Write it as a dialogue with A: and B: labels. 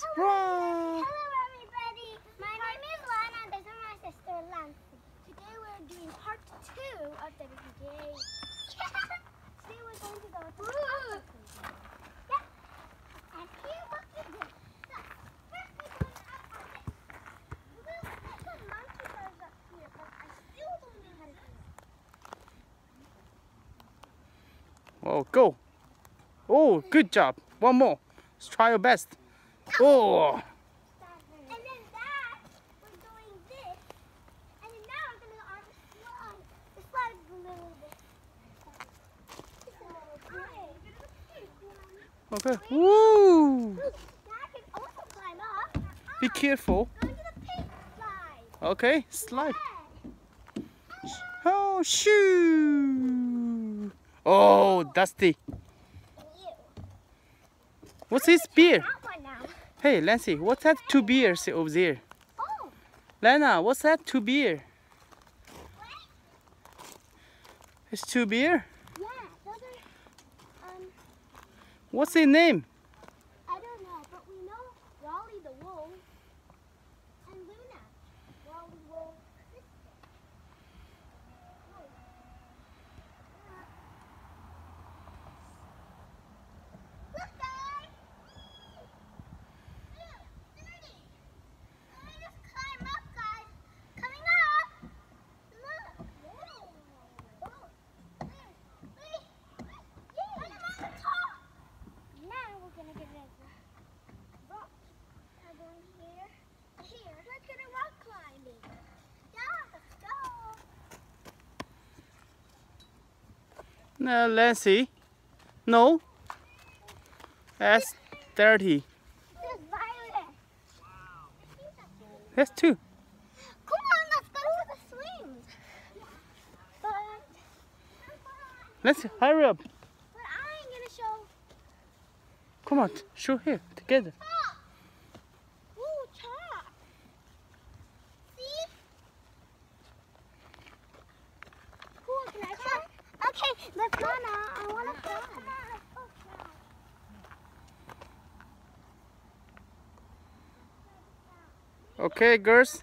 A: Hello.
B: Hello everybody, my name is Lana, this is my sister Lancy. Today we're doing part two of the WPGA. Today we're going to go to the Yeah, and here what we do. So, first we're going up on this. We'll put the monkey bars up here, but I still don't know how to do it.
A: Oh, go. Oh, good job. One more. Let's try your best. Oh,
B: And then that, we're doing this. And then now we're going to go on the slide. The slide is a little bit. It's a little big.
A: okay. Woo!
B: Dad can also climb up.
A: Be ah, careful.
B: Going to the pink slide.
A: Okay, slide.
B: Ah.
A: Oh, shoo! Oh, dusty. What's his beer?
B: That one now.
A: Hey, Lancy, what's that two beers over there?
B: Oh,
A: Lana, what's that two beer? It's two beer.
B: yeah. Those are, um,
A: What's his name?
B: I don't know, but we know Raleigh the wolf and Luna. Raleigh wolf sister. Oh. Look, guys! Look, dirty. Let me just climb up, guys. Coming up. Look. Whoa. Oh. There. Wait. Yay. I'm on the top. Now we're gonna get rid of the rock. I'm going here, here. Let's get a rock climbing. Yeah, let's go.
A: No, Lancy. No. That's 30. That's two.
B: Come on, let's go to the swings. But,
A: Let's hurry up.
B: but I'm gonna show.
A: Come on, show here together.
B: Oh, Ah! Ooh, chalk. See? Cool, can I try? Okay, let's go now. I wanna go. Come on, let's go try.
A: Okay, girls.